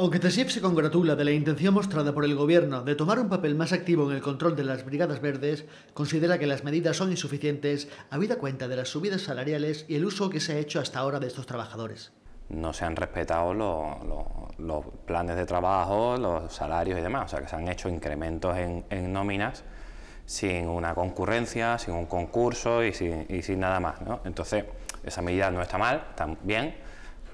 Aunque CESIF se congratula de la intención mostrada por el Gobierno de tomar un papel más activo en el control de las brigadas verdes, considera que las medidas son insuficientes habida cuenta de las subidas salariales y el uso que se ha hecho hasta ahora de estos trabajadores. No se han respetado los, planes de trabajo, los salarios y demás, o sea que se han hecho incrementos en, nóminas sin una concurrencia, sin un concurso y sin, nada más. Entonces, esa medida no está mal, está bien,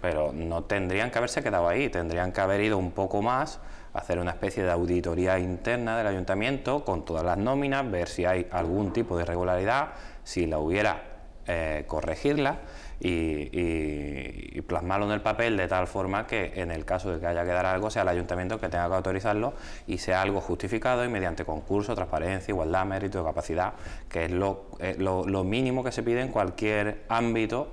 pero no tendrían que haberse quedado ahí, tendrían que haber ido un poco más, hacer una especie de auditoría interna del ayuntamiento con todas las nóminas, ver si hay algún tipo de irregularidad, si la hubiera, eh, corregirla y, plasmarlo en el papel de tal forma que en el caso de que haya que dar algo sea el ayuntamiento que tenga que autorizarlo y sea algo justificado y mediante concurso, transparencia, igualdad, mérito, capacidad, que es lo, eh, lo mínimo que se pide en cualquier ámbito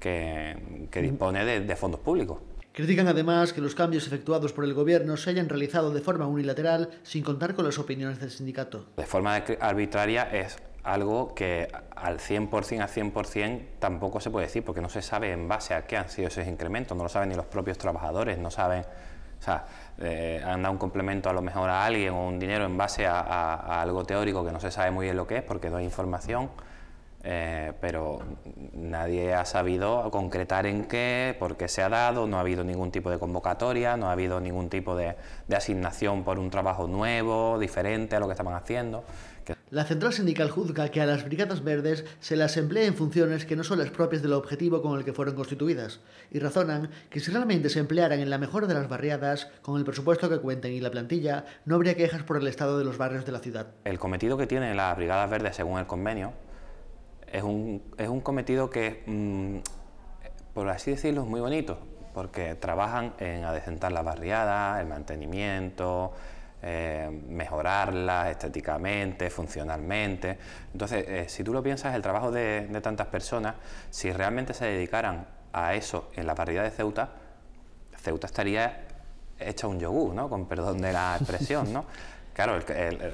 que, dispone de, fondos públicos. Critican además que los cambios efectuados por el Gobierno se hayan realizado de forma unilateral sin contar con las opiniones del sindicato. De forma arbitraria es algo que al 100%, a 100% tampoco se puede decir, porque no se sabe en base a qué han sido esos incrementos, no lo saben ni los propios trabajadores, no saben, o sea, eh, han dado un complemento a lo mejor a alguien o un dinero en base a algo teórico que no se sabe muy bien lo que es, porque no hay información. Eh, pero nadie ha sabido concretar en qué, por qué se ha dado, no ha habido ningún tipo de convocatoria, no ha habido ningún tipo de, asignación por un trabajo nuevo, diferente a lo que estaban haciendo. La central sindical juzga que a las brigadas verdes se las emplea en funciones que no son las propias del objetivo con el que fueron constituidas, y razonan que si realmente se emplearan en la mejora de las barriadas, con el presupuesto que cuenten y la plantilla, no habría quejas por el estado de los barrios de la ciudad. El cometido que tienen las brigadas verdes según el convenio es un, es un cometido que, mm, por así decirlo, es muy bonito, porque trabajan en adecentar la barriada, el mantenimiento, eh, mejorarla estéticamente, funcionalmente. Entonces, eh, si tú lo piensas, el trabajo de, de, tantas personas, si realmente se dedicaran a eso en la barriada de Ceuta, Ceuta estaría hecha un yogur, ¿no? Con perdón de la expresión, ¿no? Claro,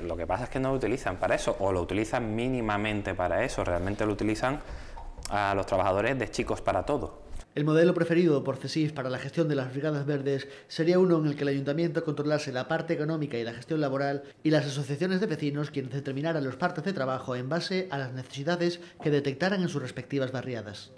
lo que pasa es que no lo utilizan para eso, o lo utilizan mínimamente para eso, realmente lo utilizan a los trabajadores de chicos para todo. El modelo preferido por CESIF para la gestión de las brigadas verdes sería uno en el que el ayuntamiento controlase la parte económica y la gestión laboral y las asociaciones de vecinos quienes determinaran los partes de trabajo en base a las necesidades que detectaran en sus respectivas barriadas.